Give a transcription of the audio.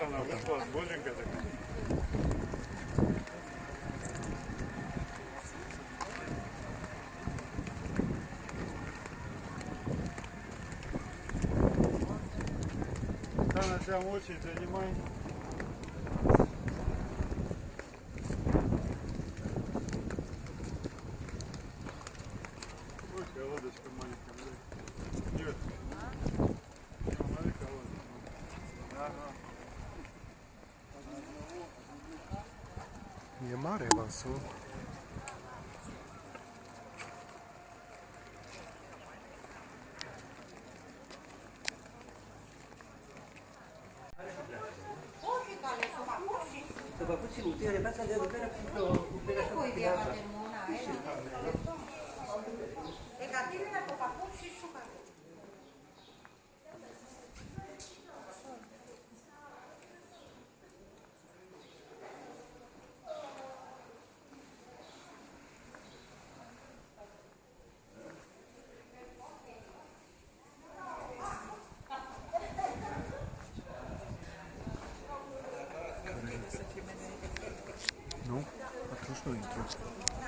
она выпала, бодренькая такая. Да, на тебя очередь занимай. Nie ma ryba, su. Soprattutto l'ultima le passate da appena finito un pedazo poi di dia pizza. makan Слышно интро.